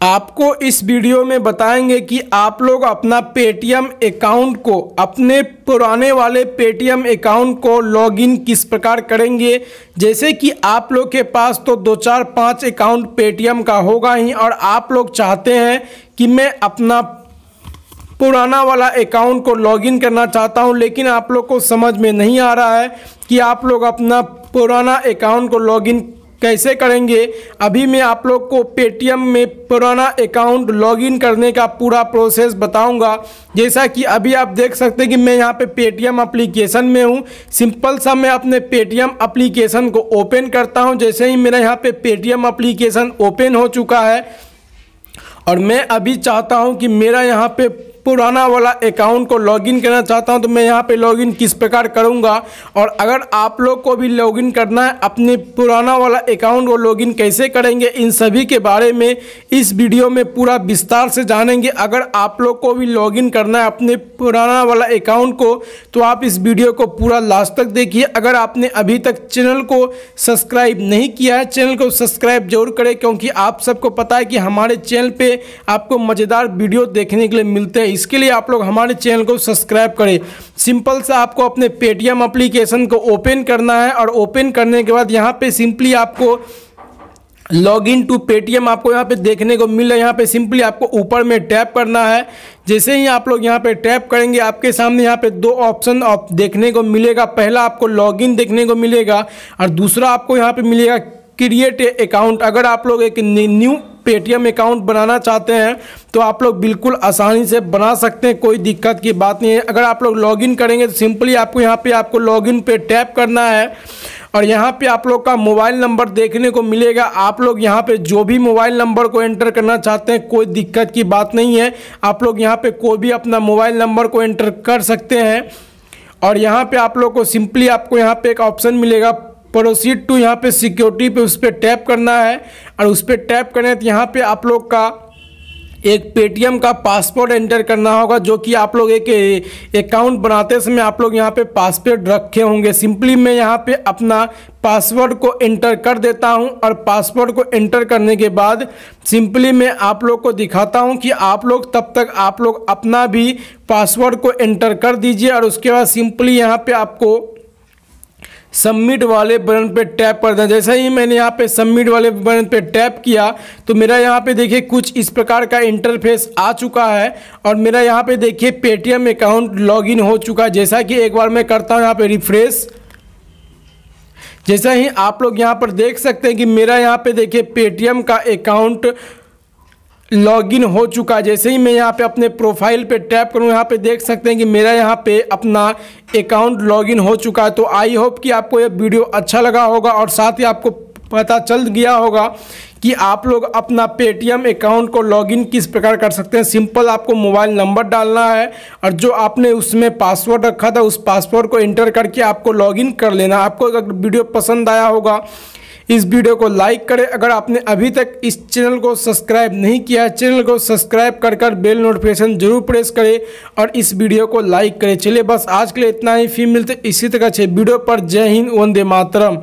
आपको इस वीडियो में बताएँगे कि आप लोग अपना पेटीएम अकाउंट को, अपने पुराने वाले पेटीएम अकाउंट को लॉगिन किस प्रकार करेंगे? जैसे कि आप लोग के पास तो दो चार पाँच अकाउंट पेटीएम का होगा ही, और आप लोग चाहते हैं कि मैं अपना पुराना वाला अकाउंट को लॉगिन करना चाहता हूँ, लेकिन आप लोग को समझ में नहीं आ रहा है कि आप लोग अपना पुराना अकाउंट को लॉगिन कैसे करेंगे? अभी मैं आप लोग को पेटीएम में पुराना अकाउंट लॉगिन करने का पूरा प्रोसेस बताऊँगा। जैसा कि अभी आप देख सकते हैं कि मैं यहाँ पे पेटीएम एप्लीकेशन में हूँ। सिंपल सा मैं अपने पेटीएम एप्लीकेशन को ओपन करता हूँ। जैसे ही मेरा यहाँ पे पेटीएम एप्लीकेशन ओपन हो चुका है। और मैं अभी चाहता हूँ कि मेरा यहाँ पे पुराना वाला अकाउंट को लॉगिन करना चाहता हूँ तो मैं यहाँ पे लॉगिन किस प्रकार करूँगा? और अगर आप लोग को भी लॉगिन करना है, अपने पुराना वाला अकाउंट को लॉगिन कैसे करेंगे, इन सभी के बारे में इस वीडियो में पूरा विस्तार से जानेंगे। अगर आप लोग को भी लॉगिन करना है, अपने पुराना वाला अकाउंट को तो आप इस वीडियो को पूरा लास्ट तक देखिए। अगर आपने अभी तक चैनल को सब्सक्राइब नहीं किया है चैनल को सब्सक्राइब ज़रूर करें, क्योंकि आप सबको पता है कि हमारे चैनल पर आपको मज़ेदार वीडियो देखने के लिए मिलते हैं इसके लिए आप लोग हमारे चैनल को सब्सक्राइब करें। सिंपल सा आपको अपने पेटीएम एप्लीकेशन को ओपन करना है और ओपन करने के बाद यहाँ पे सिंपली आपको लॉग इन टू पेटीएम आपको यहाँ पे देखने को मिल रहा है। यहाँ पे सिंपली आपको ऊपर में टैप करना है। जैसे ही आप लोग यहाँ पे टैप करेंगे, आपके सामने यहाँ पे दो ऑप्शन आप देखने को मिलेगा। पहला आपको लॉगिन देखने को मिलेगा और दूसरा आपको यहाँ पे मिलेगा क्रिएट अकाउंट अगर आप लोग एक न्यू पेटीएम अकाउंट बनाना चाहते हैं तो आप लोग बिल्कुल आसानी से बना सकते हैं, कोई दिक्कत की बात नहीं है। अगर आप लोग लॉगिन करेंगे तो सिंपली आपको यहाँ पे आपको लॉगिन पे टैप करना है, और यहाँ पे आप लोग का मोबाइल नंबर देखने को मिलेगा। आप लोग यहाँ पे जो भी मोबाइल नंबर को एंटर करना चाहते हैं, कोई दिक्कत की बात नहीं है। आप लोग यहाँ पे कोई भी अपना मोबाइल नंबर को एंटर कर सकते हैं, और यहाँ पे आप लोग को सिंपली आपको यहाँ पे एक ऑप्शन मिलेगा प्रोसीड टू यहाँ पे सिक्योरिटी पे उस पर टैप करना है और उस पर टैप करें तो यहाँ पे आप लोग का एक पेटीएम का पासवर्ड एंटर करना होगा, जो कि आप लोग एक अकाउंट बनाते समय आप लोग यहाँ पे पासवर्ड रखे होंगे। सिंपली मैं यहाँ पे अपना पासवर्ड को एंटर कर देता हूँ और पासवर्ड को एंटर करने के बाद सिंपली मैं आप लोग को दिखाता हूँ कि आप लोग तब तक आप लोग अपना भी पासवर्ड को एंटर कर दीजिए और उसके बाद सिंपली यहाँ पर आपको सबमिट वाले बटन पे टैप कर दें जैसे ही मैंने यहाँ पे सबमिट वाले बटन पे टैप किया तो मेरा यहाँ पे देखिए कुछ इस प्रकार का इंटरफेस आ चुका है और मेरा यहाँ पे देखिए पेटीएम अकाउंट लॉगिन हो चुका है। जैसा कि एक बार मैं करता हूँ यहाँ पे रिफ्रेश जैसा ही आप लोग यहाँ पर देख सकते हैं कि मेरा यहाँ पे देखिए पेटीएम का अकाउंट लॉगिन हो चुका है। जैसे ही मैं यहाँ पे अपने प्रोफ़ाइल पे टैप करूँ, यहाँ पे देख सकते हैं कि मेरा यहाँ पे अपना अकाउंट लॉगिन हो चुका है। तो आई होप कि आपको ये वीडियो अच्छा लगा होगा और साथ ही आपको पता चल गया होगा कि आप लोग अपना पेटीएम अकाउंट को लॉगिन किस प्रकार कर सकते हैं। सिंपल आपको मोबाइल नंबर डालना है और जो आपने उसमें पासवर्ड रखा था, उस पासवर्ड को एंटर करके आपको लॉगिन कर लेना आपको अगर वीडियो पसंद आया होगा इस वीडियो को लाइक करें। अगर आपने अभी तक इस चैनल को सब्सक्राइब नहीं किया है चैनल को सब्सक्राइब कर कर बेल नोटिफिकेशन ज़रूर प्रेस करें और इस वीडियो को लाइक करें। चलिए बस आज के लिए इतना ही। फिर मिलते इसी तरह से वीडियो पर। जय हिंद, वंदे मातरम।